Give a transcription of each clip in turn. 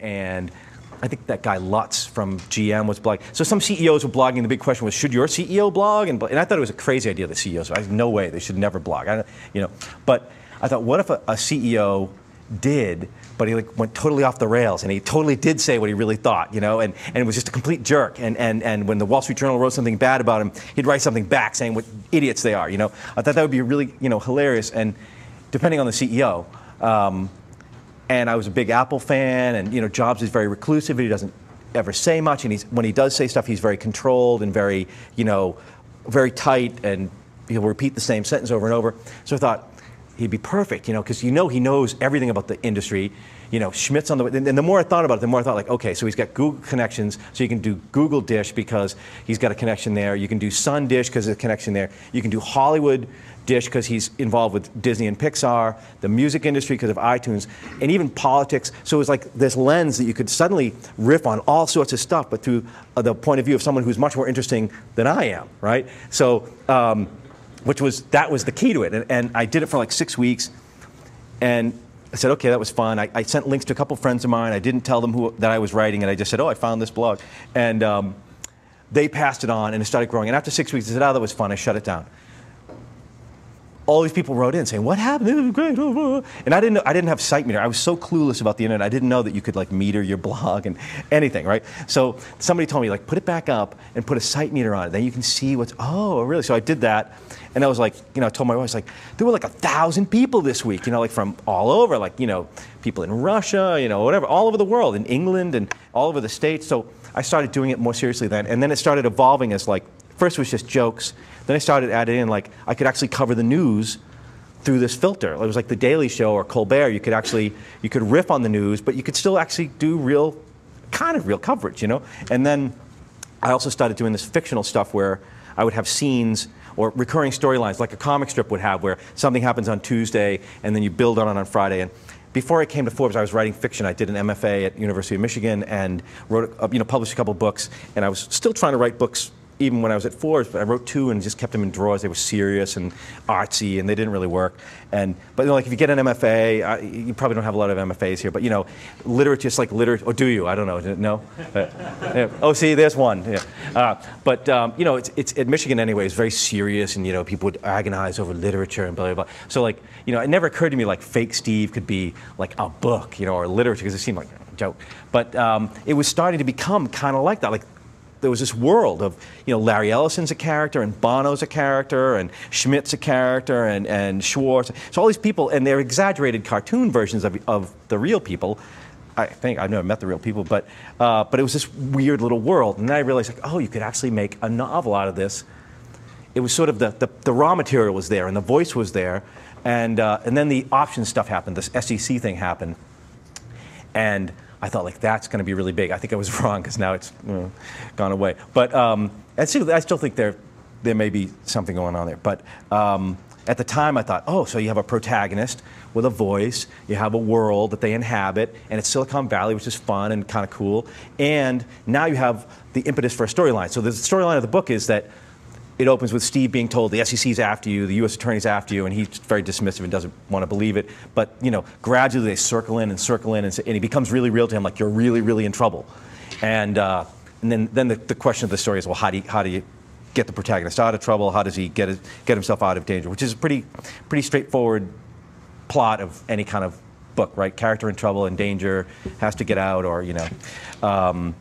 and I think that guy Lutz from GM was blogging. So some CEOs were blogging. The big question was, should your CEO blog? And, and I thought it was a crazy idea. The CEOs, I no way they should never blog. I, you know, but I thought, what if a, a CEO did, but he like went totally off the rails and he totally did say what he really thought, you know, and, and it was just a complete jerk. And, and, and when the Wall Street Journal wrote something bad about him, he'd write something back saying what idiots they are, you know. I thought that would be really, you know, hilarious. And depending on the CEO, um, and I was a big Apple fan, and you know, Jobs is very reclusive. He doesn't ever say much, and he's, when he does say stuff, he's very controlled and very, you know, very tight, and he'll repeat the same sentence over and over. So I thought he'd be perfect, you know, because you know he knows everything about the industry. You know, Schmidt's on the and the more I thought about it, the more I thought like, okay, so he's got Google connections, so you can do Google Dish because he's got a connection there. You can do Sun Dish because there's a connection there. You can do Hollywood Dish because he's involved with Disney and Pixar, the music industry because of iTunes, and even politics. So it was like this lens that you could suddenly riff on all sorts of stuff, but through uh, the point of view of someone who's much more interesting than I am, right? So, um, which was that was the key to it, and, and I did it for like six weeks, and I said, okay, that was fun. I, I, sent links to a couple friends of mine. I didn't tell them who that I was writing, and I just said, oh, I found this blog, and um, they passed it on, and it started growing. And after six weeks, I said, oh, that was fun. I shut it down all these people wrote in saying, "What happened? It was great." And I didn't know, I didn't have Sitemeter. I was so clueless about the internet. I didn't know that you could like meter your blog and anything, right? So somebody told me like put it back up and put a site meter on it. Then you can see what's oh really. So I did that, and I was like, you know, I told my wife like there were like a thousand people this week, you know, like from all over, like you know, people in Russia, you know, whatever, all over the world, in England and all over the states. So I started doing it more seriously then, and then it started evolving as like first it was just jokes then I started adding in like I could actually cover the news through this filter. It was like the Daily Show or Colbert. You could actually you could riff on the news, but you could still actually do real, kind of real coverage, you know. And then I also started doing this fictional stuff where I would have scenes or recurring storylines like a comic strip would have, where something happens on Tuesday and then you build on it on Friday. And before I came to Forbes, I was writing fiction. I did an MFA at University of Michigan and wrote, uh, you know, published a couple books. And I was still trying to write books even when I was at Forbes, but I wrote two and just kept them in drawers. They were serious and artsy, and they didn't really work. And but you know, like if you get an MFA, I, you probably don't have a lot of MFAs here, but you know, literature, just like literature. Or do you? I don't know. No. Uh, yeah. Oh, see, there's one. Yeah. Uh, but um, you know, it's, it's at Michigan anyway. It's very serious, and you know, people would agonize over literature and blah blah blah. So like, you know, it never occurred to me like fake Steve could be like a book, you know, or literature because it seemed like a joke. But um, it was starting to become kind of like that. Like there was this world of, you know, Larry Ellison's a character, and Bono's a character, and Schmidt's a character, and, and Schwartz. So all these people, and they're exaggerated cartoon versions of, of the real people. I think I've never met the real people, but uh, but it was this weird little world, and then I realized like, oh, you could actually make a novel out of this. It was sort of the the, the raw material was there, and the voice was there, and uh, and then the option stuff happened. This SEC thing happened, and I thought like that's going to be really big. I think I was wrong because now it's you know, gone away. But um, I, still, I still think there there may be something going on there. But um, at the time, I thought, oh, so you have a protagonist with a voice, you have a world that they inhabit, and it's Silicon Valley, which is fun and kind of cool. And now you have the impetus for a storyline. So the storyline of the book is that it opens with Steve being told the SEC's after you, the U.S. Attorney's after you, and he's very dismissive and doesn't want to believe it. But you know, gradually they circle in and circle in, and, and he becomes really real to him, like you're really, really in trouble. And uh, and then then the, the question of the story is, well, how do you, how do you get the protagonist out of trouble? How does he get his, get himself out of danger? Which is a pretty pretty straightforward plot of any kind of book, right? Character in trouble and danger has to get out, or you know. Um,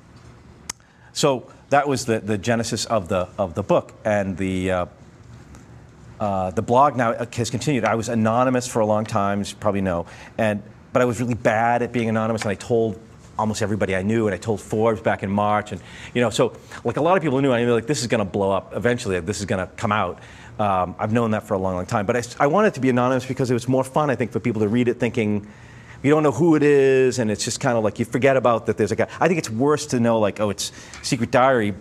so that was the, the genesis of the, of the book. And the, uh, uh, the blog now has continued. I was anonymous for a long time, as you probably know. And, but I was really bad at being anonymous, and I told almost everybody I knew, and I told Forbes back in March, and you know, so like a lot of people knew, I knew like this is going to blow up eventually. This is going to come out. Um, I've known that for a long, long time, but I, I wanted to be anonymous because it was more fun, I think, for people to read it, thinking, you don't know who it is, and it's just kind of like you forget about that there's a guy. I think it's worse to know, like, oh, it's Secret Diary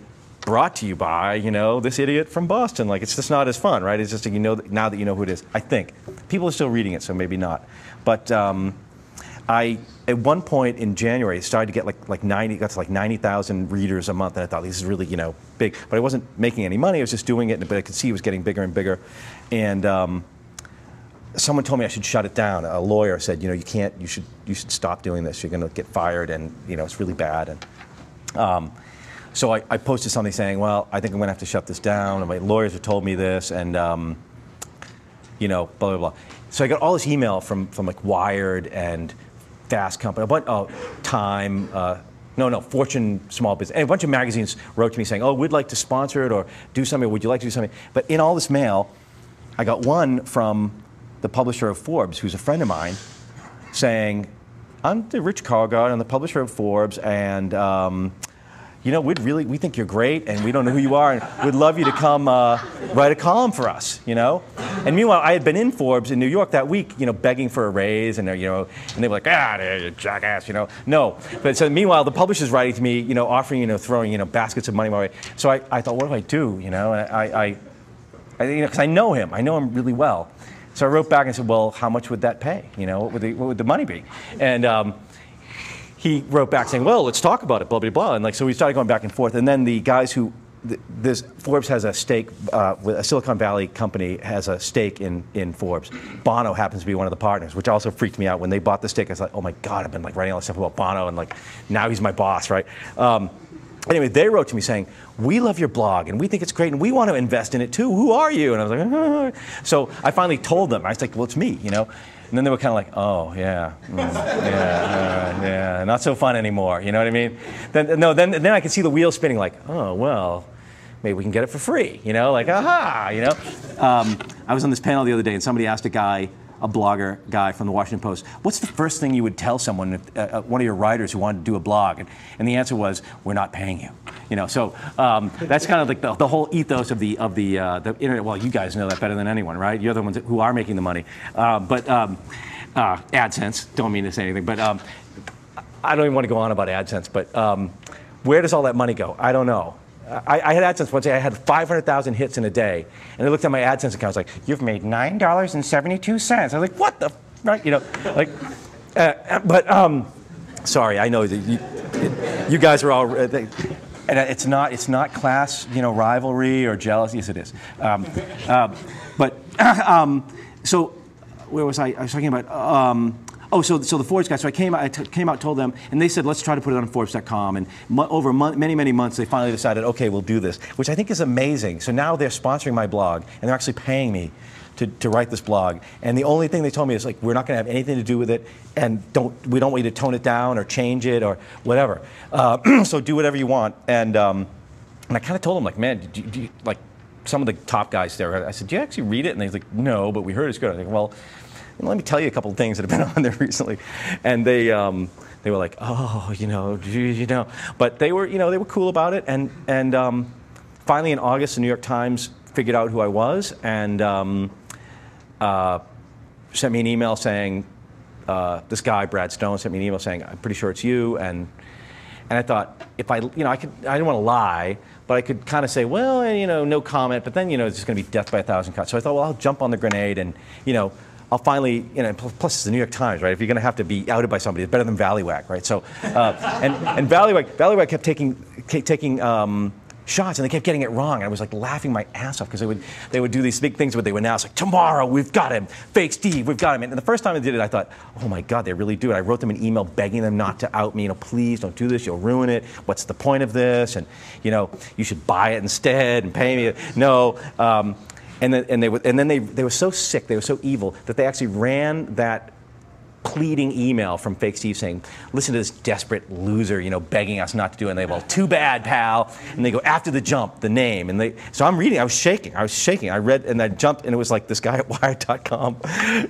brought to you by, you know, this idiot from Boston. Like, it's just not as fun, right? It's just, you know, now that you know who it is. I think. People are still reading it, so maybe not. But um, I, at one point in January, started to get like, like 90, got to like 90,000 readers a month, and I thought, this is really, you know, big. But I wasn't making any money, I was just doing it, but I could see it was getting bigger and bigger. And, um, someone told me I should shut it down. A lawyer said, you know, you can't, you should, you should stop doing this. You're going to get fired, and you know, it's really bad. And um, so I, I, posted something saying, well, I think I'm going to have to shut this down. And my lawyers have told me this, and um, you know, blah blah blah. So I got all this email from from like Wired and Fast Company, a bunch, oh, Time. Uh, no, no, Fortune Small Business. And a bunch of magazines wrote to me saying, oh, we'd like to sponsor it or do something. Would you like to do something? But in all this mail, I got one from the publisher of Forbes, who's a friend of mine, saying, I'm the Rich Karlgaard, I'm the publisher of Forbes, and um, you know, we'd really, we think you're great, and we don't know who you are, and we'd love you to come uh, write a column for us, you know? And meanwhile, I had been in Forbes in New York that week, you know, begging for a raise, and, you know, and they were like, ah, you jackass, you know? No. But so meanwhile, the publisher's writing to me, you know, offering, you know, throwing, you know, baskets of money my way. So I, I thought, what do I do, you know? And I, I, I you know, because I know him, I know him really well. So I wrote back and said, well, how much would that pay? You know, what would the, what would the money be? And um, he wrote back saying, well, let's talk about it, blah, blah, blah. And like, so we started going back and forth. And then the guys who, this Forbes has a stake, uh, a Silicon Valley company has a stake in, in Forbes. Bono happens to be one of the partners, which also freaked me out. When they bought the stake, I was like, oh my God, I've been like writing all this stuff about Bono and like, now he's my boss, right? Um, anyway, they wrote to me saying, we love your blog and we think it's great and we want to invest in it too. Who are you? And I was like, ah. so I finally told them. I was like, well, it's me, you know. And then they were kind of like, oh yeah, mm, yeah, uh, yeah, not so fun anymore. You know what I mean? Then no, then then I could see the wheels spinning. Like, oh well, maybe we can get it for free. You know, like aha, you know. Um, I was on this panel the other day and somebody asked a guy a blogger guy from the Washington Post, what's the first thing you would tell someone, if, uh, uh, one of your writers who wanted to do a blog? And, and the answer was, we're not paying you. You know, so um, that's kind of like the, the, whole ethos of the of the uh, the internet. Well, you guys know that better than anyone, right? You're the ones who are making the money. Uh, but um, uh, AdSense, don't mean to say anything, but um, I don't even want to go on about AdSense. But um, where does all that money go? I don't know. I, I, had AdSense one day. I had 500,000 hits in a day, and I looked at my AdSense account. I was like, "You've made nine dollars and seventy-two cents." I was like, "What the?" Right? You know, like, uh, but um, sorry, I know that you, you guys are all. Uh, they, and it's not it's not class you know rivalry or jealousy. Yes, it is. Um, uh, but um, so where was I? I was talking about. Oh, so, so the Forbes guys. So I came, out, I t- came out, told them, and they said, let's try to put it on Forbes.com. And over many, many months, they finally decided, okay, we'll do this, which I think is amazing. So now they're sponsoring my blog, and they're actually paying me to, to write this blog. And the only thing they told me is like, we're not going to have anything to do with it, and don't we don't want you to tone it down or change it or whatever. Uh, so do whatever you want. And um, and I kind of told them like, man, do, do you, like some of the top guys there. I said, do you actually read it? And they're like, no, but we heard it's good. I think, well let me tell you a couple of things that have been on there recently. And they, um, they were like, oh, you know, you know. But they were, you know, they were cool about it. And, and um, finally in August, the New York Times figured out who I was and um, uh, sent me an email saying, uh, this guy, Brad Stone, sent me an email saying, I'm pretty sure it's you. And, and I thought, if I, you know, I, could, I didn't want to lie, but I could kind of say, well, you know, no comment, but then, you know, it's just going to be death by a thousand cuts. So I thought, well, I'll jump on the grenade and, you know, I'll finally, you know, plus it's the New York Times, right? If you're going to have to be outed by somebody, it's better than Valleywag, right? So, uh, and, and Valleywag, kept taking, taking um, shots and they kept getting it wrong. And I was like laughing my ass off because they would, they would do these big things where they would announce, like, tomorrow we've got him, fake Steve, we've got him. And the first time I did it, I thought, oh my God, they really do it. I wrote them an email begging them not to out me, you know, please don't do this, you'll ruin it. What's the point of this? And, you know, you should buy it instead and pay me. No. Um, and then, and, they, and then they, they were so sick, they were so evil, that they actually ran that pleading email from Fake Steve saying, listen to this desperate loser, you know, begging us not to do it. And they go, well, too bad, pal. And they go, after the jump, the name. And they, so I'm reading, I was shaking, I was shaking. I read, and I jumped, and it was like this guy at Wired.com,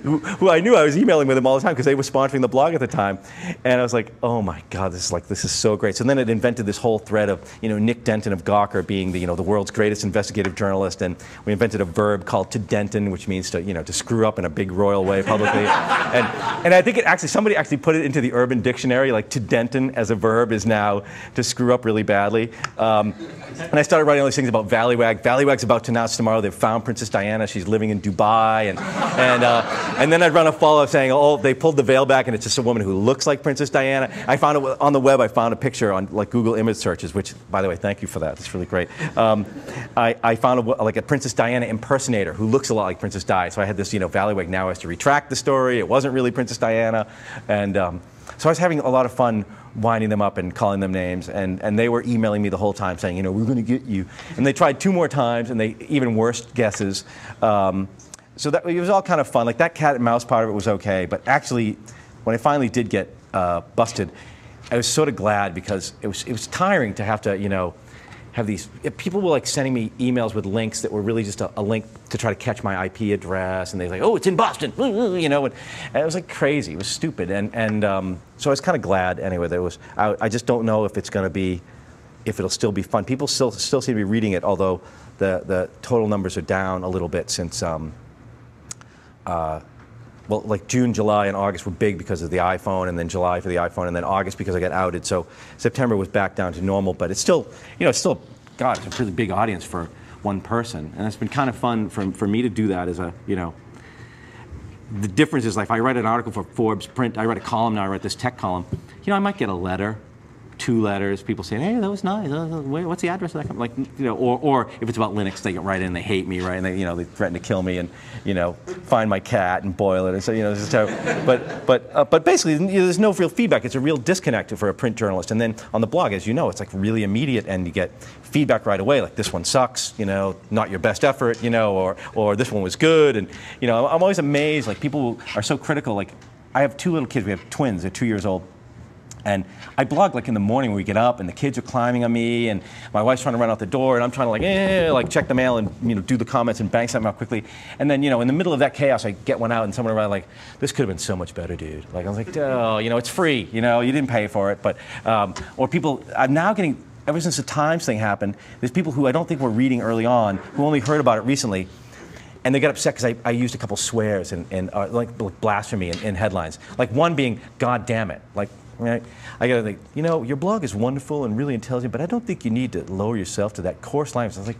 who, who I knew I was emailing with him all the time because they were sponsoring the blog at the time. And I was like, oh my God, this is like, this is so great. So then it invented this whole thread of, you know, Nick Denton of Gawker being the, you know, the world's greatest investigative journalist. And we invented a verb called to Denton, which means to, you know, to screw up in a big royal way publicly. and, and at think it actually somebody actually put it into the Urban Dictionary, like to Denton as a verb is now to screw up really badly. Um, and I started writing all these things about Valleywag. Valleywag's about to announce tomorrow they've found Princess Diana. She's living in Dubai, and and uh, and then I'd run a follow-up saying, oh, they pulled the veil back, and it's just a woman who looks like Princess Diana. I found it on the web. I found a picture on like Google image searches, which, by the way, thank you for that. It's really great. Um, I, I found a, like a Princess Diana impersonator who looks a lot like Princess Di. So I had this, you know, Valleywag now has to retract the story. It wasn't really Princess Diana, and um, so I was having a lot of fun winding them up and calling them names, and, and they were emailing me the whole time saying, you know, we're going to get you. And they tried two more times, and they even worse guesses. Um, so that it was all kind of fun. Like that cat and mouse part of it was okay, but actually, when I finally did get uh, busted, I was sort of glad because it was it was tiring to have to, you know have these people were like sending me emails with links that were really just a, a link to try to catch my IP address, and they like, "Oh, it's in Boston," you know, and, and it was like crazy. It was stupid, and and um, so I was kind of glad anyway. There was I, I just don't know if it's going to be if it'll still be fun. People still still seem to be reading it, although the the total numbers are down a little bit since. Um, uh, well, like June, July, and August were big because of the iPhone, and then July for the iPhone, and then August because I got outed. So September was back down to normal, but it's still, you know, it's still, God, it's a really big audience for one person, and it's been kind of fun for, for me to do that as a, you know, the difference is like if I write an article for Forbes print, I write a column now, I write this tech column, you know, I might get a letter two letters, people saying, "Hey, that was nice. Uh, what's the address of that?" company? Like, you know, or, or if it's about Linux, they get right in, they hate me, right, and they, you know, they threaten to kill me and, you know, find my cat and boil it, and so, you know, so, but, but, uh, but basically, you know, there's no real feedback. It's a real disconnect for a print journalist. And then on the blog, as you know, it's like really immediate, and you get feedback right away, like this one sucks, you know, not your best effort, you know, or, or this one was good, and, you know, I'm always amazed, like people are so critical, like. I have two little kids. We have twins. They're two years old and I blog like in the morning when we get up, and the kids are climbing on me, and my wife's trying to run out the door, and I'm trying to like, eh, like check the mail and you know do the comments and bang something out quickly. And then you know in the middle of that chaos, I get one out, and someone around like, this could have been so much better, dude. Like I was like, oh, you know, it's free, you know, you didn't pay for it, but um, or people, I'm now getting. Ever since the Times thing happened, there's people who I don't think were reading early on who only heard about it recently, and they got upset because I, I, used a couple swears and, and uh, like, blasphemy in, in, headlines. Like one being, God damn it. Like Right? I got to think, you know, your blog is wonderful and really intelligent, but I don't think you need to lower yourself to that coarse language. I was like,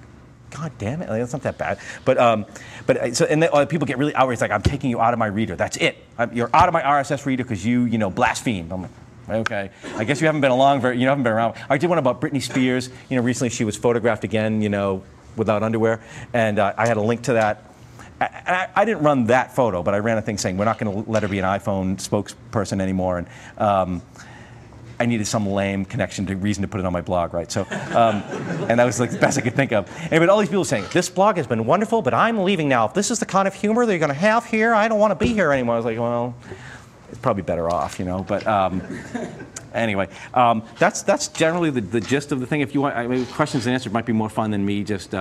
God damn it, like, that's not that bad. But, um, but so, and then, uh, people get really outraged, like, I'm taking you out of my reader. That's it. I'm, you're out of my RSS reader because you, you know, blasphemed. I'm like, okay. I guess you haven't been along very, you know, haven't been around. I did one about Britney Spears. You know, recently she was photographed again, you know, without underwear. And uh, I had a link to that. I, I, didn't run that photo, but I ran a thing saying we're not going to let her be an iPhone spokesperson anymore. And um, I needed some lame connection to reason to put it on my blog, right? So, um, and that was like the best I could think of. And but all these people saying this blog has been wonderful, but I'm leaving now. If this is the kind of humor that you're going to have here, I don't want to be here anymore. I was like, well, it's probably better off, you know. But um, anyway, um, that's that's generally the, the gist of the thing. If you want, I mean, questions and answers might be more fun than me just.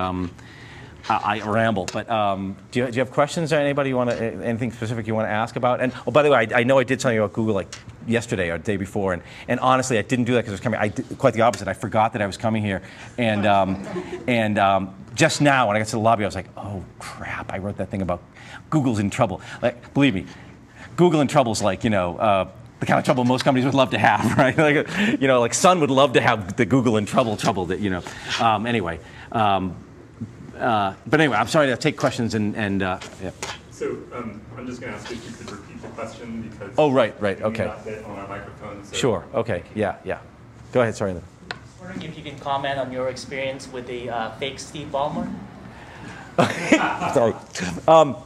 I, ramble, but um, do, you, do, you, have questions or anybody you want anything specific you want to ask about? And oh, by the way, I, I, know I did something about Google like yesterday or the day before, and, and honestly, I didn't do that because I was coming. I did, quite the opposite. I forgot that I was coming here, and um, and um, just now when I got to the lobby, I was like, oh crap! I wrote that thing about Google's in trouble. Like, believe me, Google in trouble is like you know. Uh, the kind of trouble most companies would love to have, right? like, you know, like Sun would love to have the Google in trouble trouble that, you know. Um, anyway, um, uh, but anyway, I'm sorry to take questions and, and uh, yeah. So um, I'm just going to ask if you could repeat the question because. Oh, right, right, okay. On our microphone. So. Sure, okay, yeah, yeah. Go ahead, sorry. wondering if you can comment on your experience with the uh, fake Steve Ballmer. sorry. Um,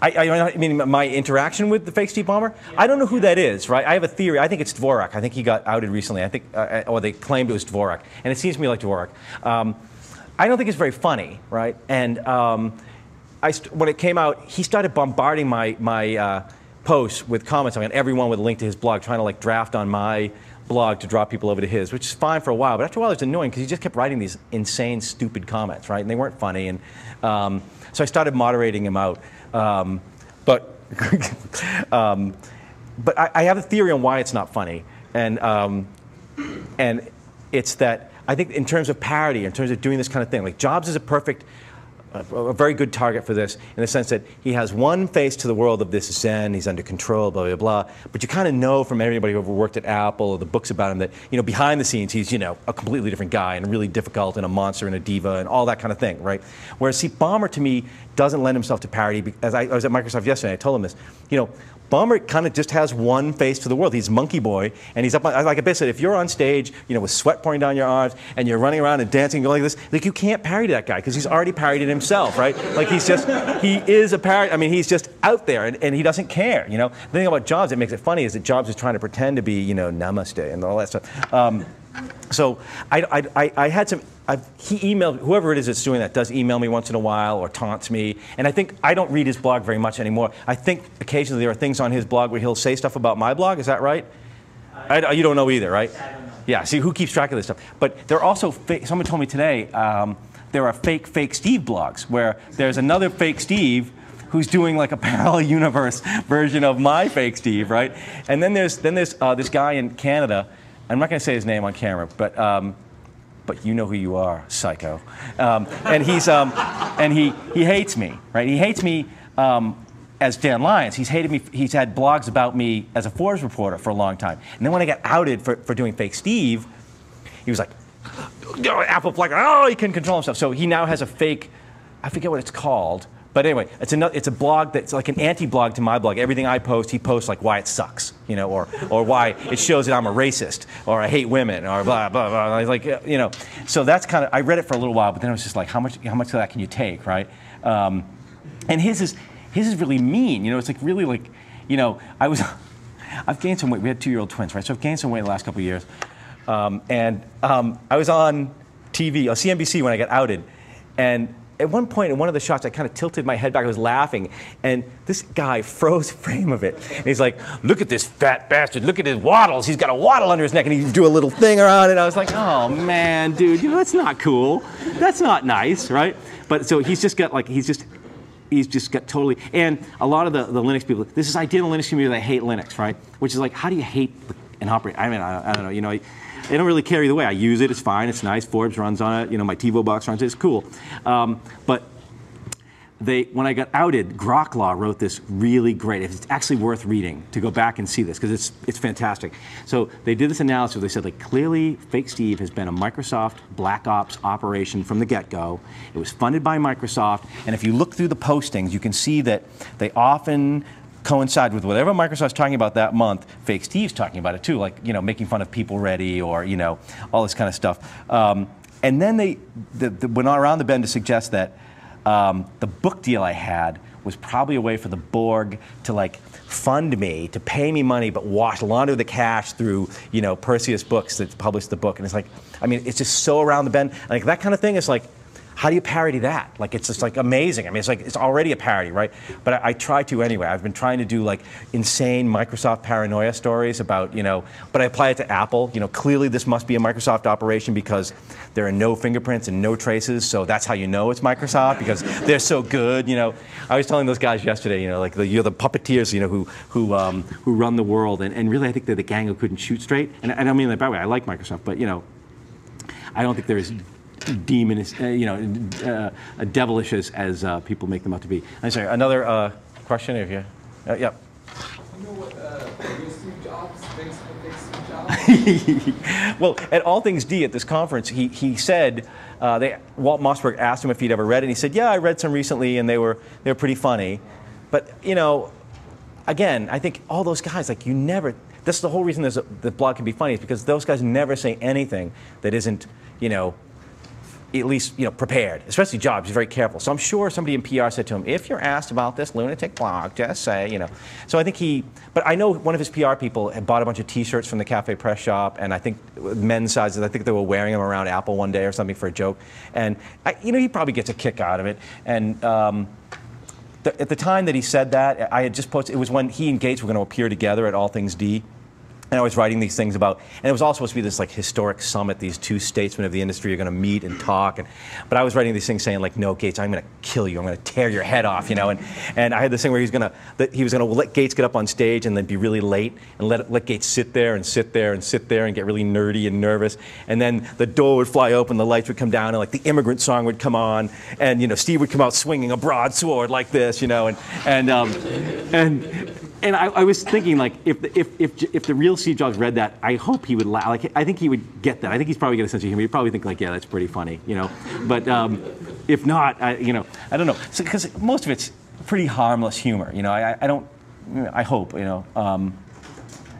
I, I, mean, my interaction with the fake Steve Ballmer, I don't know who that is, right? I have a theory. I think it's Dvorak. I think he got outed recently. I think, uh, or they claimed it was Dvorak, and it seems to me like Dvorak. Um, I don't think it's very funny, right? And um, I when it came out, he started bombarding my, my uh, posts with comments on everyone with a link to his blog, trying to like draft on my blog to draw people over to his, which is fine for a while. But after a while, it was annoying because he just kept writing these insane, stupid comments, right? And they weren't funny. And um, so I started moderating him out. Um, but um, but I, I, have a theory on why it's not funny, and um, and it's that I think in terms of parody, in terms of doing this kind of thing, like Jobs is a perfect a, a very good target for this in the sense that he has one face to the world of this Zen. He's under control, blah blah blah. But you kind of know from everybody who ever worked at Apple or the books about him that you know behind the scenes he's you know a completely different guy and really difficult and a monster and a diva and all that kind of thing, right? Whereas see, Ballmer to me doesn't lend himself to parody. be- As I, I was at Microsoft yesterday, I told him this. You know, Ballmer kind of just has one face to the world. He's Monkey Boy, and he's up. On, like I said, if you're on stage, you know, with sweat pouring down your arms, and you're running around and dancing, and going like this, like you can't parody that guy because he's already parodied himself, right? Like he's just, he is a parody. I mean, he's just out there, and, and he doesn't care. You know, the thing about Jobs that makes it funny is that Jobs is trying to pretend to be, you know, Namaste and all that stuff. Um, so I, I, I, I had some. I've, he emailed whoever it is that's doing that does email me once in a while or taunts me, and I think I don't read his blog very much anymore. I think occasionally there are things on his blog where he'll say stuff about my blog. Is that right? I, you don't know either, right? Know. Yeah. See, who keeps track of this stuff? But there are also fa- someone told me today um, there are fake fake Steve blogs where there's another fake Steve who's doing like a parallel universe version of my fake Steve, right? And then there's then there's uh, this guy in Canada. I'm not going to say his name on camera, but. Um, but you know who you are, psycho. Um, and he's um, and he he hates me, right? He hates me um, as Dan Lyons. He's hated me. He's had blogs about me as a Forbes reporter for a long time. And then when I got outed for, for doing fake Steve, he was like, "Oh, Apple oh, he couldn't control himself. So he now has a fake. I forget what it's called. But anyway, it's a, it's a blog that's like an anti-blog to my blog. Everything I post, he posts like why it sucks, you know, or, or why it shows that I'm a racist, or I hate women, or blah, blah, blah. Like, uh, you know, so that's kind of, I read it for a little while, but then I was just like, how much, how much of that can you take, right? Um, and his is, his is really mean, you know, it's like really like, you know, I was, I've gained some weight. We had two-year-old twins, right? So I've gained some weight in the last couple of years. Um, and um, I was on TV, on CNBC when I got outed. And at one point in one of the shots, I kind of tilted my head back. I was laughing. And this guy froze frame of it. And he's like, look at this fat bastard. Look at his waddles. He's got a waddle under his neck. And he do a little thing around it. I was like, oh, man, dude, you know, that's not cool. That's not nice, right? But so he's just got like, he's just, he's just got totally and a lot of the, the linux people this is idea in the linux community they hate linux right which is like how do you hate an operating i mean I, I don't know you know I, they don't really care either way i use it it's fine it's nice forbes runs on it you know my tivo box runs it it's cool um, but they, when I got outed, Groklaw wrote this really great. It's actually worth reading to go back and see this because it's, it's fantastic. So they did this analysis. They said like clearly, Fake Steve has been a Microsoft Black Ops operation from the get-go. It was funded by Microsoft, and if you look through the postings, you can see that they often coincide with whatever Microsoft's talking about that month. Fake Steve's talking about it too, like you know making fun of People Ready or you know all this kind of stuff. Um, and then they the, the, went around the bend to suggest that um, the book deal I had was probably a way for the Borg to like fund me, to pay me money, but wash launder the cash through you know Perseus Books that published the book. And it's like, I mean, it's just so around the bend. Like that kind of thing is like. How do you parody that? Like it's just like amazing. I mean, it's like it's already a parody, right? But I, I try to anyway. I've been trying to do like insane Microsoft paranoia stories about you know, but I apply it to Apple. You know, clearly this must be a Microsoft operation because there are no fingerprints and no traces, so that's how you know it's Microsoft because they're so good. You know, I was telling those guys yesterday, you know, like the, you're the puppeteers, you know, who who um, who run the world, and, and really I think they're the gang who couldn't shoot straight. And I mean that bad way. I like Microsoft, but you know, I don't think they're as demonish, uh, you know, uh, devilish as, as uh, people make them out to be. I'm sorry. Another uh, question, if you, uh, yep. Well, at All Things D at this conference, he, he said, uh, they, Walt Mossberg asked him if he'd ever read it, and he said, yeah, I read some recently, and they were, they were pretty funny. But, you know, again, I think all those guys, like, you never, that's the whole reason a, the blog can be funny, is because those guys never say anything that isn't, you know, at least you know prepared, especially Jobs. Very careful. So I'm sure somebody in PR said to him, "If you're asked about this lunatic blog, just say you know." So I think he. But I know one of his PR people had bought a bunch of T-shirts from the Cafe Press shop, and I think men's sizes. I think they were wearing them around Apple one day or something for a joke, and I, you know he probably gets a kick out of it. And um, th- at the time that he said that, I had just posted. It was when he and Gates were going to appear together at All Things D and I was writing these things about, and it was all supposed to be this like historic summit. These two statesmen of the industry are going to meet and talk, and but I was writing these things saying like, no, Gates, I'm going to kill you. I'm going to tear your head off, you know. And and I had this thing where he was going to he was going to let Gates get up on stage and then be really late and let let Gates sit there and sit there and sit there and get really nerdy and nervous, and then the door would fly open, the lights would come down, and like the immigrant song would come on, and you know Steve would come out swinging a broadsword like this, you know, and and um, and and I, I, was thinking, like, if the, if, if, if the real Steve Jobs read that, I hope he would laugh. Like, I think he would get that. I think he's probably got a sense of humor. He'd probably think, like, yeah, that's pretty funny, you know. But um, if not, I, you know, I don't know. Because so, most of it's pretty harmless humor, you know. I, I don't, I hope, you know. Um,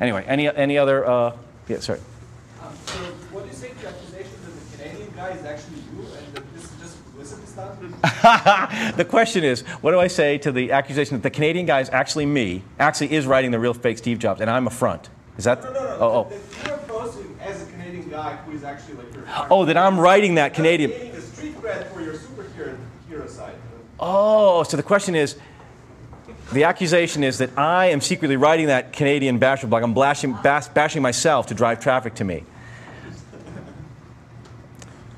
anyway, any any other? Uh, yeah, sorry. Um, so, what do you say to the accusation that the Canadian guy is actually you and that this is just publicity stuff? the question is, what do I say to the accusation that the Canadian guy is actually me, actually is writing the real fake Steve Jobs, and I'm a front? Is that? No, no, no. Oh, oh. That you're posing as a Canadian guy who is actually like your. Oh, that I'm writing that Canadian. The street cred for your superhero hero side. Oh, so the question is, the accusation is that I am secretly writing that Canadian bashing blog. I'm bashing, bash, bashing myself to drive traffic to me.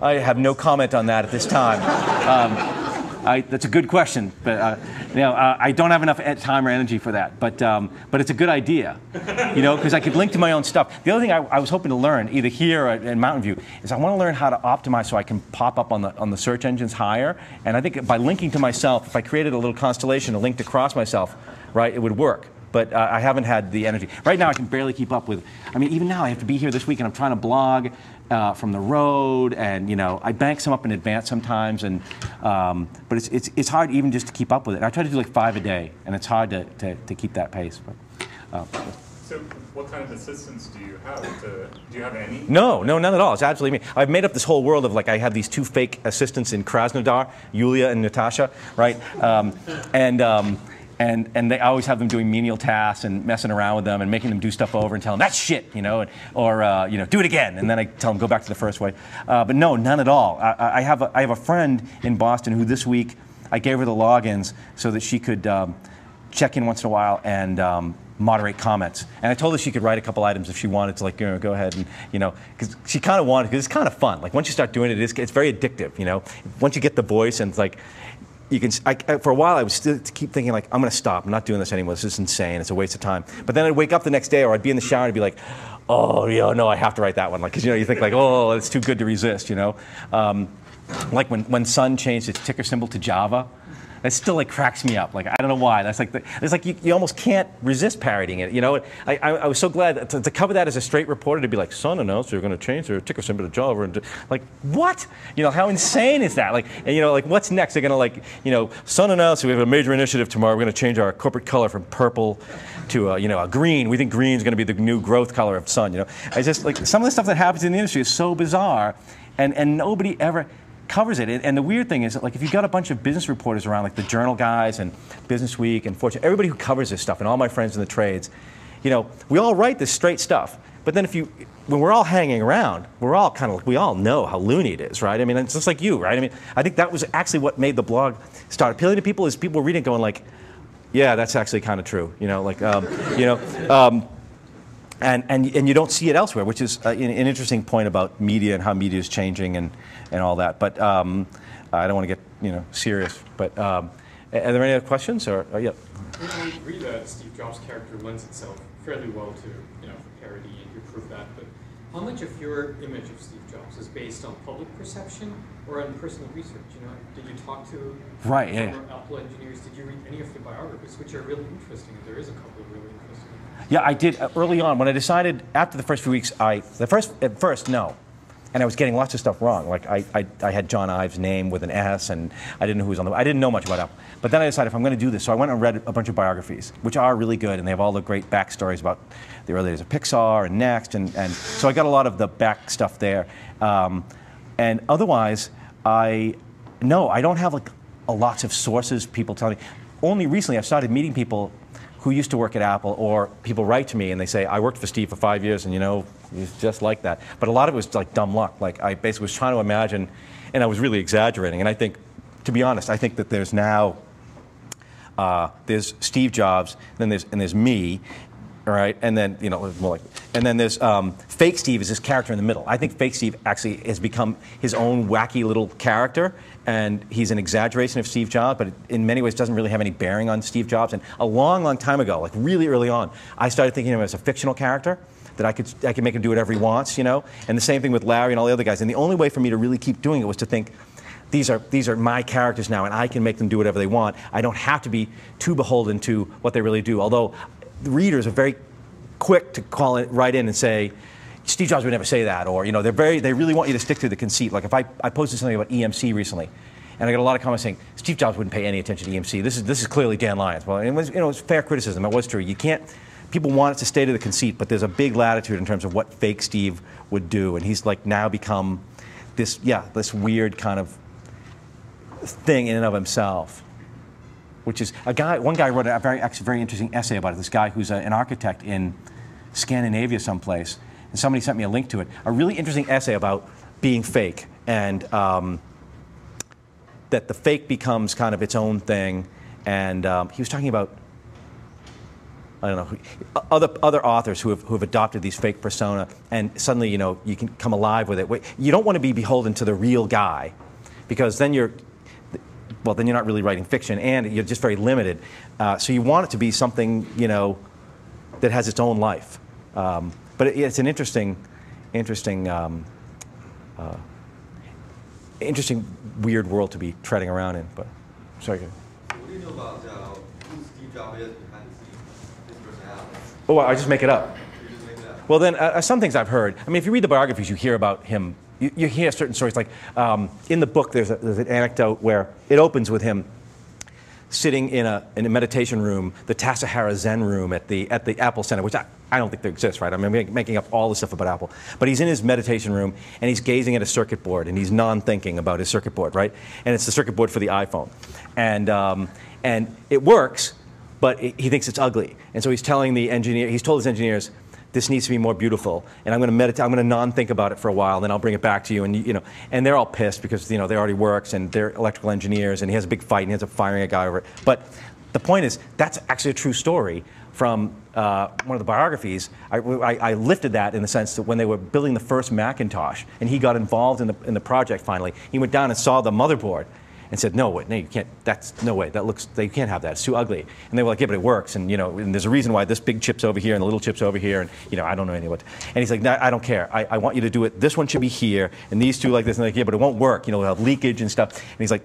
I have no comment on that at this time. Um, I, that's a good question, but uh, you know, uh, I don't have enough time or energy for that. But, um, but it's a good idea, you know, because I could link to my own stuff. The other thing I, I, was hoping to learn, either here or in Mountain View, is I want to learn how to optimize so I can pop up on the on the search engines higher. And I think by linking to myself, if I created a little constellation, a link to cross myself, right, it would work but uh, I haven't had the energy. Right now, I can barely keep up with. I mean, even now, I have to be here this week, and I'm trying to blog uh, from the road, and you know, I bank some up in advance sometimes, and um, but it's, it's it's hard even just to keep up with it. I try to do like five a day, and it's hard to, to, to keep that pace. But, uh, so, what kind of assistance do you have? To, do you have any? No, no, none at all. It's absolutely me. I've made up this whole world of like I have these two fake assistants in Krasnodar, Yulia and Natasha, right? Um, and um, and, and they always have them doing menial tasks and messing around with them and making them do stuff over and tell them that's shit, you know, and, or uh, you know, do it again, and then I tell them go back to the first way. Uh, but no, none at all. I, I, have a, I have a friend in Boston who this week I gave her the logins so that she could um, check in once in a while and um, moderate comments. And I told her she could write a couple items if she wanted to, like, you know, go ahead and, you know, because she kind of wanted, because it's kind of fun. Like, once you start doing it, it's, it's very addictive, you know. Once you get the voice and it's like, you can, I, for a while, I would still keep thinking like, I'm going to stop. I'm not doing this anymore. This is insane. It's a waste of time. But then I'd wake up the next day, or I'd be in the shower and I'd be like, oh, yeah, no, I have to write that one. Like, because you know, you think like, oh, it's too good to resist. You know, um, like when when Sun changed its ticker symbol to Java that still like cracks me up. Like I don't know why. That's like the, it's like you, you almost can't resist parodying it. You know, I, I, I was so glad to, to, cover that as a straight reporter to be like, Sun announced they're going to change their ticker symbol to Java, and like what? You know, how insane is that? Like, and you know, like what's next? They're going to like, you know, Sun announced we have a major initiative tomorrow. We're going to change our corporate color from purple to a, you know a green. We think green is going to be the new growth color of Sun. You know, I just like some of the stuff that happens in the industry is so bizarre, and and nobody ever covers it. And the weird thing is, that, like, if you've got a bunch of business reporters around, like the Journal guys and Business Week and Fortune, everybody who covers this stuff, and all my friends in the trades, you know, we all write this straight stuff. But then if you, when we're all hanging around, we're all kind of, we all know how loony it is, right? I mean, it's just like you, right? I mean, I think that was actually what made the blog start appealing to people is people were reading going like, yeah, that's actually kind of true, you know, like, um, you know. Um, and, and, and you don't see it elsewhere, which is uh, an, an, interesting point about media and how media is changing and, and all that. But um, I don't want to get you know serious. But um, are there any other questions? Or uh, yeah. I agree that Steve Jobs' character lends itself fairly well to you know parody, and you prove that. But how much of your image of Steve Jobs is based on public perception or on personal research? You know, did you talk to right, yeah, Apple engineers? Did you read any of the biographies, which are really interesting? And there is a couple. Yeah, I did uh, early on when I decided after the first few weeks. I the first at first no, and I was getting lots of stuff wrong. Like I, I, I, had John Ives' name with an S, and I didn't know who was on the. I didn't know much about Apple. But then I decided if I'm going to do this, so I went and read a bunch of biographies, which are really good, and they have all the great backstories about the early days of Pixar and Next, and, and so I got a lot of the back stuff there. Um, and otherwise, I no, I don't have like a lots of sources. People telling me. Only recently, I've started meeting people who used to work at Apple, or people write to me and they say, I worked for Steve for five years, and you know, he's just like that. But a lot of it was like dumb luck. Like I basically was trying to imagine, and I was really exaggerating. And I think, to be honest, I think that there's now, uh, there's Steve Jobs, then there's, and there's me, All right, and then you know, more like, and then there's um, fake Steve is this character in the middle. I think fake Steve actually has become his own wacky little character, and he's an exaggeration of Steve Jobs, but in many ways doesn't really have any bearing on Steve Jobs. And a long, long time ago, like really early on, I started thinking of him as a fictional character that I could I could make him do whatever he wants, you know. And the same thing with Larry and all the other guys. And the only way for me to really keep doing it was to think. These are, these are my characters now, and I can make them do whatever they want. I don't have to be too beholden to what they really do. Although readers are very quick to call it right in and say, Steve Jobs would never say that, or you know, they're very, they really want you to stick to the conceit. Like if I, I posted something about EMC recently, and I got a lot of comments saying Steve Jobs wouldn't pay any attention to EMC. This is this is clearly Dan Lyons. Well, it was you know, it was fair criticism. It was true. You can't. People want it to stay to the conceit, but there's a big latitude in terms of what fake Steve would do, and he's like now become this yeah this weird kind of thing in and of himself which is a guy. One guy wrote a very actually very interesting essay about it. This guy who's a, an architect in Scandinavia, someplace, and somebody sent me a link to it. A really interesting essay about being fake and um, that the fake becomes kind of its own thing. And um, he was talking about. I don't know, other, other authors who have, who have adopted these fake persona, and suddenly, you know, you can come alive with it. You don't want to be beholden to the real guy, because then you're, well, then you're not really writing fiction, and you're just very limited. Uh, so you want it to be something, you know, that has its own life. Um, but it, it's an interesting, interesting, um, uh, interesting, weird world to be treading around in. But sorry. What do you know about uh, who Steve Jobs is behind the scenes? His personality. Oh, I just make it up. Just make it up. Well, then, uh, some things I've heard. I mean, if you read the biographies, you hear about him. You, you hear certain stories. Like um, in the book, there's, a, there's an anecdote where it opens with him sitting in a, in a meditation room, the Tassajara Zen room at the, at the Apple Center, which I, I don't think there exists, right? I mean, I'm making up all the stuff about Apple. But he's in his meditation room and he's gazing at a circuit board and he's non thinking about his circuit board, right? And it's the circuit board for the iPhone. And, um, and it works, but it, he thinks it's ugly. And so he's telling the engineer, he's told his engineers, this needs to be more beautiful, and I'm going to meditate. I'm going to non-think about it for a while, then I'll bring it back to you. And you, you know, and they're all pissed because you know they already works, and they're electrical engineers, and he has a big fight, and he ends up firing a guy over it. But the point is, that's actually a true story from uh, one of the biographies. I, I, I lifted that in the sense that when they were building the first Macintosh, and he got involved in the in the project finally, he went down and saw the motherboard and said, "No, wait, no, you can't. That's no way. That looks. They can't have that. It's too ugly." And they were like, "Yeah, but it works." And you know, and there's a reason why this big chip's over here and the little chip's over here, and you know, I don't know any what. And he's like, no, "I don't care. I, I want you to do it. This one should be here, and these two like this." And they're like, "Yeah, but it won't work. You know, we'll have leakage and stuff." And he's like,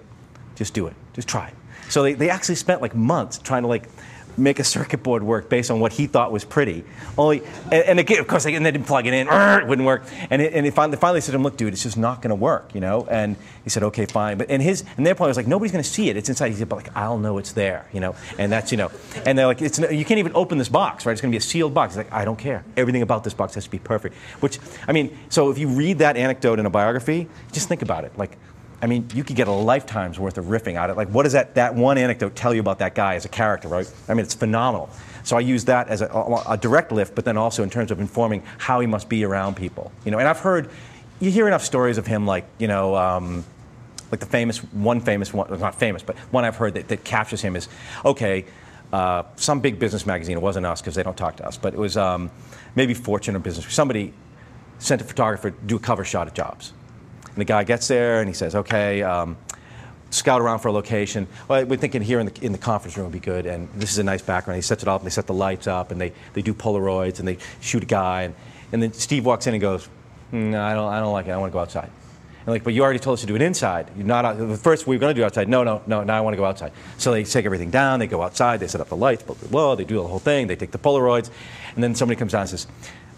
"Just do it. Just try." it." So they, they actually spent like months trying to like make a circuit board work based on what he thought was pretty. Only, and, and again, of course, and they didn't plug it in. It wouldn't work. And, it, and finally, finally said to him, "Look, dude, it's just not going to work," you know. And he said, "Okay, fine." But and his and their point was like, nobody's going to see it. It's inside. He said, "But like, I'll know it's there," you know. And that's you know. And they're like, "It's you can't even open this box, right? It's going to be a sealed box." He's like, "I don't care. Everything about this box has to be perfect." Which, I mean, so if you read that anecdote in a biography, just think about it. Like, I mean, you could get a lifetime's worth of riffing out of it. Like, what does that, that one anecdote tell you about that guy as a character, right? I mean, it's phenomenal. So I use that as a, a, direct lift, but then also in terms of informing how he must be around people. You know, and I've heard, you hear enough stories of him, like, you know, um, like the famous, one famous one, not famous, but one I've heard that, that captures him is, okay, uh, some big business magazine, it wasn't us because they don't talk to us, but it was um, maybe Fortune or Business, somebody sent a photographer to do a cover shot of Jobs. And the guy gets there and he says, okay, um, scout around for a location. Well, we're thinking here in the, in the conference room would be good, and this is a nice background. He sets it up, and they set the lights up, and they, they do Polaroids, and they shoot a guy. And, and then Steve walks in and goes, "Mm, no, I don't, I don't like it. I want to go outside. And like, but you already told us to do it inside. You're not out, first we were going to do outside. No, no, no. Now I want to go outside. So they take everything down. They go outside. They set up the lights. Blah blah blah. They do the whole thing. They take the Polaroids, and then somebody comes down and says,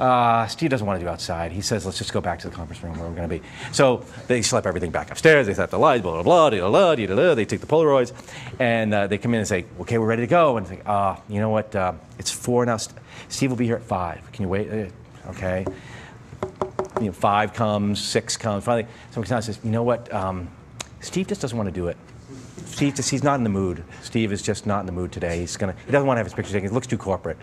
uh, "Steve doesn't want to do outside." He says, "Let's just go back to the conference room where we're going to be." So they slap everything back upstairs. They set the lights. Blah blah blah. Blah blah. They take the Polaroids, and uh, they come in and say, "Okay, we're ready to go." And like, "Ah, you know what? Uh, it's four now. St- Steve will be here at five. Can you wait?" Uh, okay you know, five comes, six comes. Finally, someone says, "You know what? Um, Steve just doesn't want to do it. Steve just he's not in the mood. Steve is just not in the mood today. He's gonna he doesn't want to have his picture taken. It looks too corporate."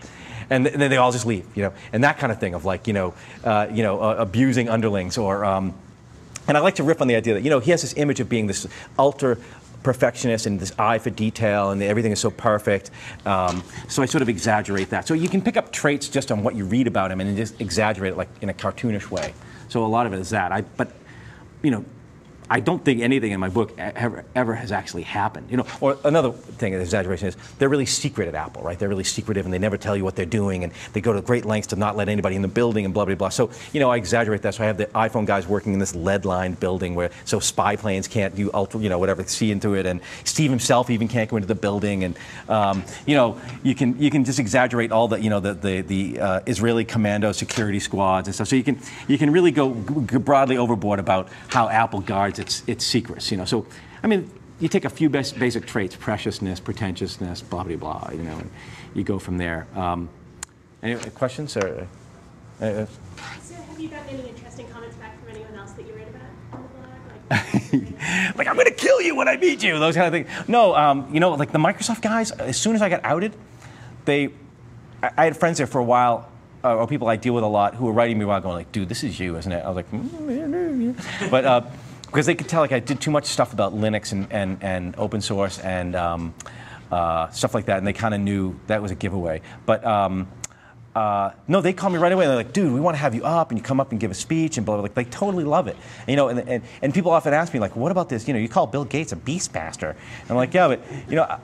And, and then they all just leave, you know, and that kind of thing of like, you know, uh, you know, uh, abusing underlings or. Um, and I like to riff on the idea that you know he has this image of being this ultra, perfectionist and this eye for detail, and everything is so perfect. Um, so I sort of exaggerate that. So you can pick up traits just on what you read about him, and just exaggerate it like in a cartoonish way. So a lot of it is that. I, but you know, I don't think anything in my book ever, ever has actually happened. You know, or another thing of exaggeration is they're really secret at Apple, right? They're really secretive and they never tell you what they're doing, and they go to great lengths to not let anybody in the building and blah blah blah. So you know, I exaggerate that. So I have the iPhone guys working in this lead-lined building where so spy planes can't do ultra, you know, whatever, see into it, and Steve himself even can't go into the building, and um, you know, you can you can just exaggerate all the you know the the, the uh, Israeli commando security squads and stuff. So you can you can really go g- broadly overboard about how Apple guards its its secrets. You know, so I mean, you take a few bas- basic traits: preciousness, pretentiousness, blah blah blah. You know, and you go from there. Um, any questions or? Uh, uh, So have you gotten any interesting comments back from anyone else that you read about on the blog? Like, like I'm going to kill you when I meet you. Those kind of things. No, um, you know, like the Microsoft guys. As soon as I got outed, they, I, I had friends there for a while, uh, or people I deal with a lot, who were writing me while going like, "Dude, this is you, isn't it?" I was like, mm, yeah. but uh, because they could tell like I did too much stuff about Linux and and, and open source and um, uh, stuff like that, and they kind of knew that was a giveaway. But um, uh, no, they call me right away. And they're like, dude, we want to have you up, and you come up and give a speech, and blah, blah, blah. Like, they totally love it. And, you know, and, and, and people often ask me, like, what about this? You know, you call Bill Gates a beast master. And I'm like, yeah, but, you know,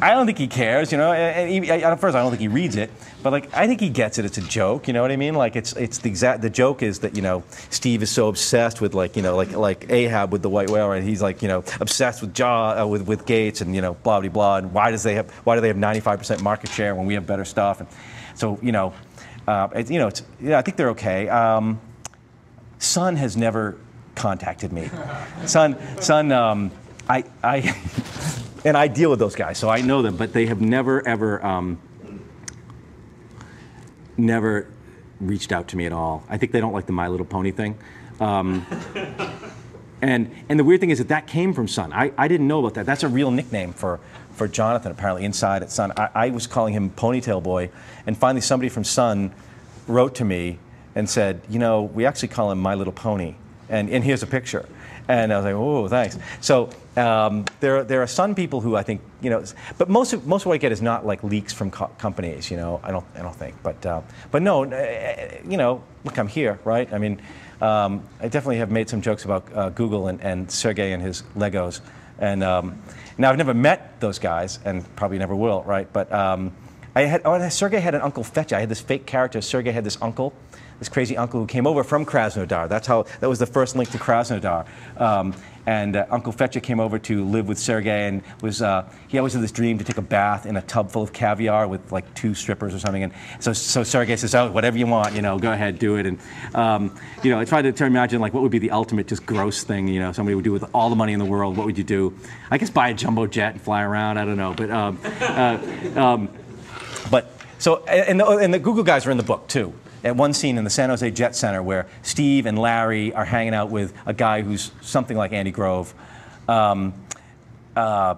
I don't think he cares, you know. He, I, at first, I don't think he reads it, but like I think he gets it. It's a joke, you know what I mean? Like it's it's the exact the joke is that you know Steve is so obsessed with like you know like like Ahab with the white whale, and he's like you know obsessed with Jaw uh, with with Gates and you know blah blah blah. And why does they have why do they have 95 percent market share when we have better stuff? And so you know, uh, it, you know, it's, yeah, I think they're okay. Um, Sun has never contacted me. Sun, Sun, um, I, I, and I deal with those guys, so I know them, but they have never, ever, um, never reached out to me at all. I think they don't like the My Little Pony thing. Um, and, and the weird thing is that that came from Sun. I, I didn't know about that. That's a real nickname for, for Jonathan, apparently, inside at Sun. I, I was calling him Ponytail Boy, and finally somebody from Sun wrote to me and said, you know, we actually call him My Little Pony, and, and here's a picture. And I was like, oh, thanks. So um, there, there are some people who I think, you know, but most of, most of what I get is not like leaks from co- companies, you know, I don't, I don't think. But, uh, but no, uh, you know, look, I'm here, right? I mean, um, I definitely have made some jokes about uh, Google and, and Sergey and his Legos. And um, now I've never met those guys and probably never will, right? But um, I had, oh, Sergey had an Uncle Fetch. I had this fake character. Sergey had this uncle, this crazy uncle who came over from Krasnodar. That's how, that was the first link to Krasnodar. Um, and uh, Uncle Fetcher came over to live with Sergey and was, uh, he always had this dream to take a bath in a tub full of caviar with like two strippers or something. And so, so Sergey says, oh, whatever you want, you know, go ahead, do it. And, um, you know, I tried to, to imagine like what would be the ultimate just gross thing, you know, somebody would do with all the money in the world. What would you do? I guess buy a jumbo jet and fly around. I don't know. But, um, uh, um, but so, and the, and the Google guys are in the book too. At one scene in the San Jose Jet Center where Steve and Larry are hanging out with a guy who's something like Andy Grove. Um, uh,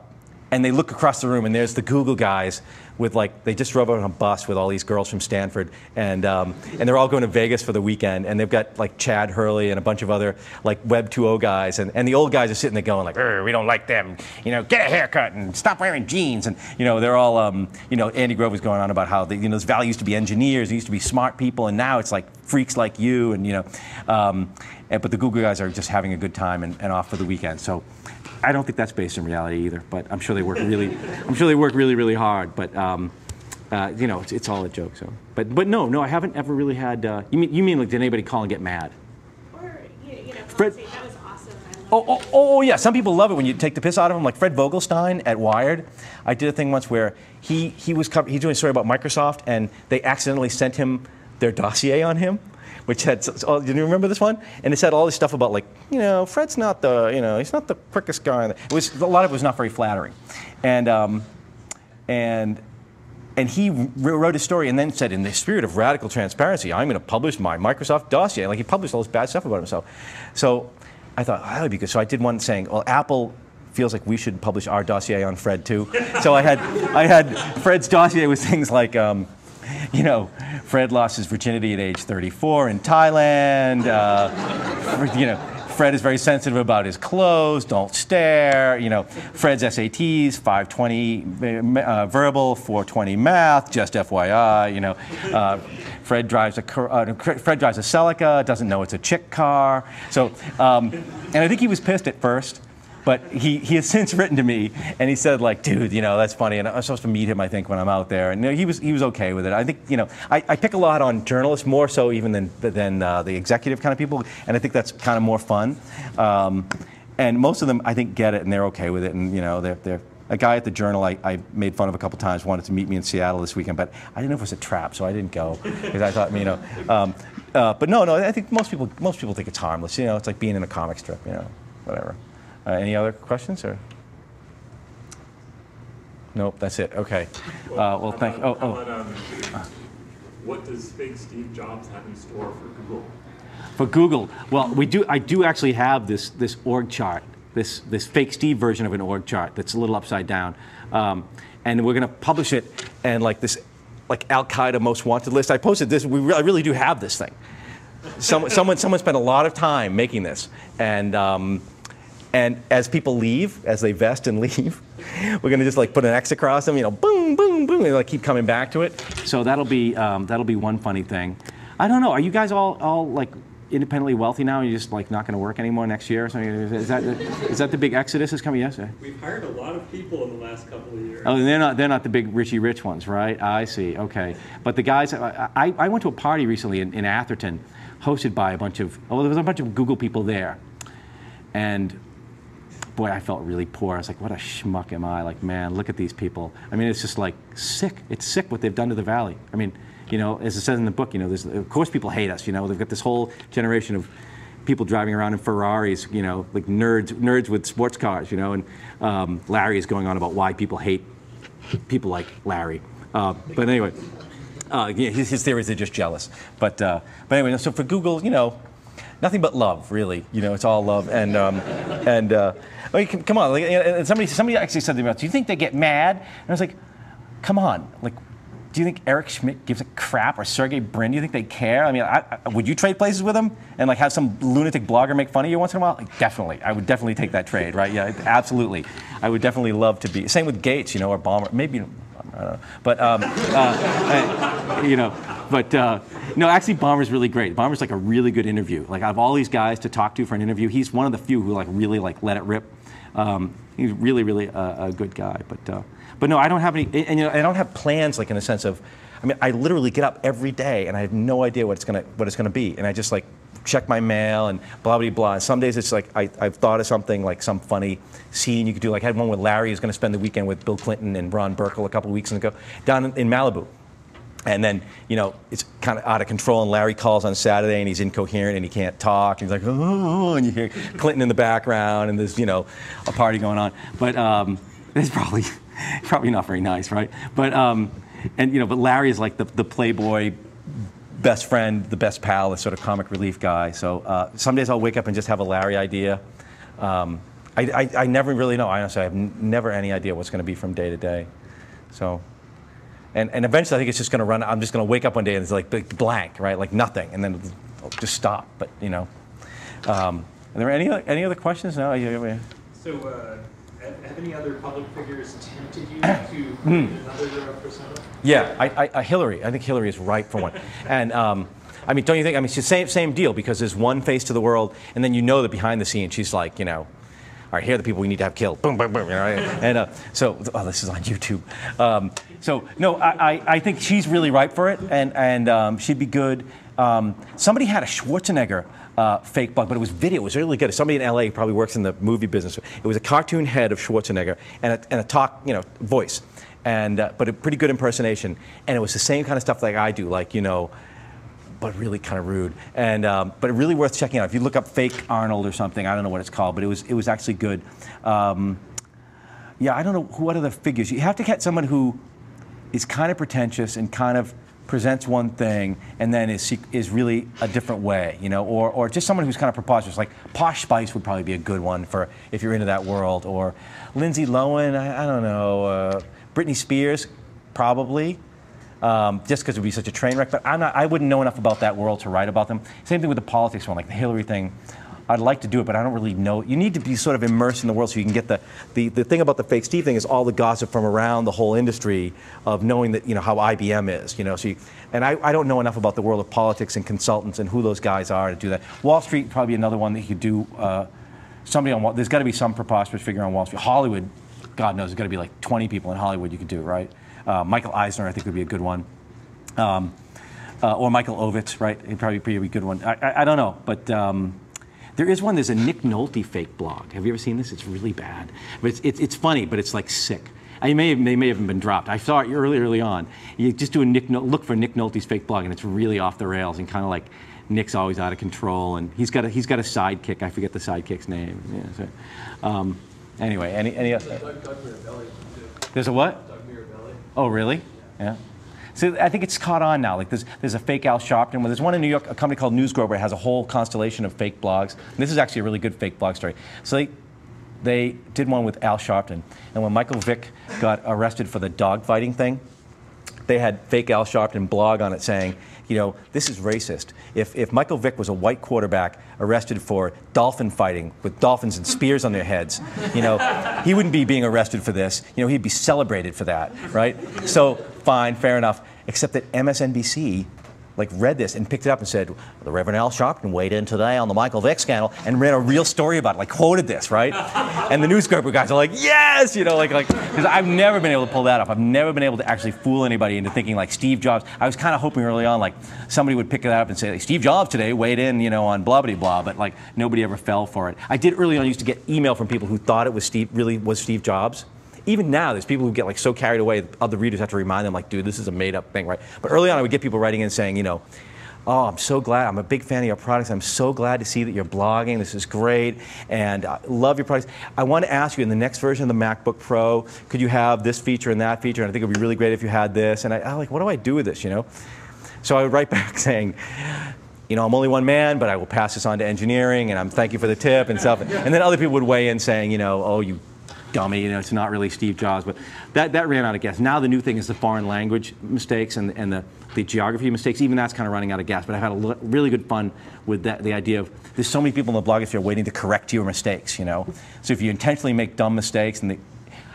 and they look across the room and there's the Google guys with like they just drove on a bus with all these girls from Stanford and um, and they're all going to Vegas for the weekend and they've got like Chad Hurley and a bunch of other like Web 2.0 guys and, and the old guys are sitting there going like we don't like them you know get a haircut and stop wearing jeans and you know they're all um, you know Andy Grove was going on about how the, you know those values used to be engineers, they used to be smart people and now it's like freaks like you and you know um, and, but the Google guys are just having a good time and, and off for the weekend so. I don't think that's based in reality either, but I'm sure they work really, I'm sure they work really, really hard. But um, uh, you know, it's, it's all a joke. So, but but no, no, I haven't ever really had. Uh, you mean you mean like did anybody call and get mad? or, you, know, Fred- say, that was awesome. Oh, oh, oh, yeah. Some people love it when you take the piss out of them. Like Fred Vogelstein at Wired. I did a thing once where he, he was cover- he's doing a story about Microsoft, and they accidentally sent him their dossier on him, which had. Oh, do you remember this one? And it said all this stuff about like, you know, Fred's not the, you know, he's not the quickest guy. in the-" It was a lot of it was not very flattering, and um, and and he wrote a story and then said, in the spirit of radical transparency, I'm going to publish my Microsoft dossier. Like he published all this bad stuff about himself. So I thought, oh, that would be good. So I did one saying, well, Apple feels like we should publish our dossier on Fred too. so I had, I had Fred's dossier with things like, um, you know, Fred lost his virginity at age 34 in Thailand. Uh, you know, Fred is very sensitive about his clothes. Don't stare. You know, Fred's SATs 520 uh, verbal, 420 math. Just FYI. You know, uh, Fred drives a uh, Fred drives a Celica. Doesn't know it's a chick car. So, um, and I think he was pissed at first. But he, he has since written to me and he said like, dude, you know, that's funny. And I'm supposed to meet him, I think, when I'm out there. And you know, he was he was okay with it. I think, you know, I, I pick a lot on journalists more so even than than uh, the executive kind of people. And I think that's kind of more fun. Um, and most of them, I think, get it and they're okay with it. And you know, they're they're a guy at the Journal I, I made fun of a couple times wanted to meet me in Seattle this weekend, but I didn't know if it was a trap, so I didn't go because I thought, you know. Um, uh, but no, no, I think most people most people think it's harmless. You know, it's like being in a comic strip. You know, whatever. Uh, any other questions or? Nope, that's it. Okay. Uh, well, thank. about- Oh, oh. about, um, What does fake Steve Jobs have in store for Google? For Google, well, we do. I do actually have this this org chart, this this fake Steve version of an org chart that's a little upside down, um, and we're going to publish it and like this, like Al Qaeda most wanted list. I posted this. We re- I really do have this thing. Some, someone someone spent a lot of time making this, and. Um, and as people leave, as they vest and leave, we're going to just like put an X across them, you know, boom, boom, boom, and like keep coming back to it. So that'll be um, that'll be one funny thing. I don't know. Are you guys all all like independently wealthy now? And you're just like not going to work anymore next year or something? Is that is that the big exodus is coming? Yes. We've hired a lot of people in the last couple of years. Oh, they're not they're not the big Richie Rich ones, right? I see. Okay, but the guys, I, I I went to a party recently in, in Atherton, hosted by a bunch of oh, there was a bunch of Google people there, and boy, I felt really poor. I was like, what a schmuck am I? Like, man, look at these people. I mean, it's just like sick. It's sick what they've done to the valley. I mean, you know, as it says in the book, you know, of course people hate us. You know, they've got this whole generation of people driving around in Ferraris. You know, like nerds, nerds with sports cars. You know, and um, Larry is going on about why people hate people like Larry. Uh, but anyway. Uh, his, his theories are just jealous. But uh, but anyway, so for Google, you know, nothing but love, really. You know, it's all love. And um, and uh, I mean, come, on. Like, and somebody somebody actually said to me, "Do you think they get mad?" And I was like, "Come on, like." Do you think Eric Schmidt gives a crap or Sergey Brin? Do you think they care? I mean, I, I, would you trade places with them and like have some lunatic blogger make fun of you once in a while? Like, definitely, I would definitely take that trade, right? Yeah, absolutely. I would definitely love to be. Same with Gates, you know, or Ballmer. Maybe I don't know. But um, uh, you know, but uh, no, actually, Ballmer's really great. Ballmer's like a really good interview. Like I have all these guys to talk to for an interview, he's one of the few who like really like let it rip. Um, he's really, really a, a good guy. But uh, but no, I don't have any, and you know, I don't have plans like in the sense of, I mean, I literally get up every day and I have no idea what it's gonna what it's gonna be, and I just like check my mail and blah blah blah. Some days it's like I, I've thought of something like some funny scene you could do. Like I had one with Larry who's going to spend the weekend with Bill Clinton and Ron Burkle a couple weeks ago down in, in Malibu. And then, you know, it's kind of out of control, and Larry calls on Saturday, and he's incoherent, and he can't talk. And he's like, oh, and you hear Clinton in the background, and there's, you know, a party going on. But um, it's probably, probably not very nice, right? But, um, and, you know, but Larry is like the, the playboy best friend, the best pal, the sort of comic relief guy. So uh, some days I'll wake up and just have a Larry idea. Um, I, I, I never really know. I honestly, I have never any idea what's going to be from day to day. So, and, and eventually I think it's just going to run. I'm just going to wake up one day and it's like blank, right? Like nothing, and then it'll just stop. But you know, um, are there any any other questions? No. So, uh, have any other public figures tempted you to create another persona? Yeah, I, I, Hillary. I think Hillary is ripe for one. And um, I mean, don't you think? I mean, it's the same same deal because there's one face to the world, and then you know that behind the scenes she's like, you know, all right, here are the people we need to have killed. Boom, boom, boom. You know? And uh, so, oh, this is on YouTube. Um, so no, I, I, I think she's really ripe for it, and and um, she'd be good. Um, somebody had a Schwarzenegger. Uh, fake bug, but it was video. It was really good. Somebody in LA probably works in the movie business. It was a cartoon head of Schwarzenegger and a, and a talk, you know, voice, and uh, but a pretty good impersonation. And it was the same kind of stuff like I do, like you know, but really kind of rude. And um, but it really worth checking out. If you look up fake Arnold or something, I don't know what it's called, but it was it was actually good. Um, yeah, I don't know what other figures. You have to get someone who is kind of pretentious and kind of presents one thing and then is is really a different way, you know, or or just someone who's kind of preposterous. Like Posh Spice would probably be a good one for if you're into that world, or Lindsay Lohan. I, I don't know. Uh, Britney Spears, probably. Um, just because it would be such a train wreck, but I'm not, I wouldn't know enough about that world to write about them. Same thing with the politics one, like the Hillary thing. I'd like to do it, but I don't really know. You need to be sort of immersed in the world so you can get the, the, the thing about the fake Steve thing is all the gossip from around the whole industry of knowing that, you know, how IBM is, you know. So you, and I, I don't know enough about the world of politics and consultants and who those guys are to do that. Wall Street, probably another one that you could do. Uh, somebody on Wall, there's got to be some preposterous figure on Wall Street. Hollywood, God knows, there's got to be like 20 people in Hollywood you could do, right? Uh, Michael Eisner, I think, would be a good one. Um, uh, or Michael Ovitz, right? He'd probably be a good one. I, I, I don't know, but um, there is one. There's a Nick Nolte fake blog. Have you ever seen this? It's really bad, but it's, it's, it's funny, but it's like sick. I may have, they may have been dropped. I saw it early, early on. You just do a Nick, look for Nick Nolte's fake blog, and it's really off the rails and kind of like Nick's always out of control, and he's got a, he's got a sidekick. I forget the sidekick's name. Yeah, so, um, anyway, any any. Doug, Doug Mirabelli, too. There's a what? Oh, really? Yeah. So I think it's caught on now. Like there's, there's a fake Al Sharpton. Well, there's one in New York, a company called Newsgrover has a whole constellation of fake blogs. And this is actually a really good fake blog story. So they, they did one with Al Sharpton. And when Michael Vick got arrested for the dogfighting thing, they had fake Al Sharpton blog on it saying, you know, this is racist. If, if Michael Vick was a white quarterback arrested for dolphin fighting with dolphins and spears on their heads, you know, he wouldn't be being arrested for this. You know, he'd be celebrated for that, right? So, fine, fair enough. Except that MSNBC like read this and picked it up and said, the Reverend Al Sharpton weighed in today on the Michael Vick scandal and ran a real story about it, like quoted this, right? and the newspaper guys are like, yes, you know, like, like, because I've never been able to pull that off. I've never been able to actually fool anybody into thinking like Steve Jobs. I was kind of hoping early on, like, somebody would pick it up and say, like, Steve Jobs today weighed in, you know, on blah, blah, blah, but like, nobody ever fell for it. I did early on used to get email from people who thought it was Steve, really was Steve Jobs even now, there's people who get like so carried away, other readers have to remind them, like, dude, this is a made up thing, right? But early on, I would get people writing in saying, you know, oh, I'm so glad, I'm a big fan of your products. I'm so glad to see that you're blogging. This is great, and I love your products. I want to ask you, in the next version of the MacBook Pro, could you have this feature and that feature? And I think it would be really great if you had this. And I, I like, what do I do with this, you know? So I would write back saying, you know, I'm only one man, but I will pass this on to engineering, and I'm thank you for the tip and stuff. And then other people would weigh in saying, you know, oh, you dummy, you know, it's not really Steve Jobs. But that, that ran out of gas. Now the new thing is the foreign language mistakes and, and the, the geography mistakes. Even that's kind of running out of gas. But I've had a l- really good fun with that, the idea of there's so many people in the blogosphere waiting to correct your mistakes, you know. So if you intentionally make dumb mistakes, and they,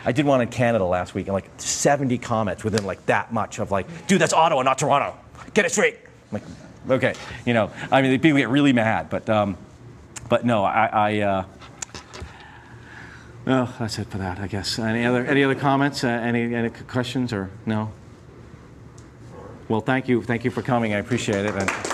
I did one in Canada last week, and like 70 comments within like that much of like, dude, that's Ottawa, not Toronto. Get it straight. I'm like, okay, you know. I mean, people get really mad, but um, but no, I. I uh, no, that's it for that, I guess. Any other any other comments? Uh, any any questions or no? Well, thank you, thank you for coming. I appreciate it. And,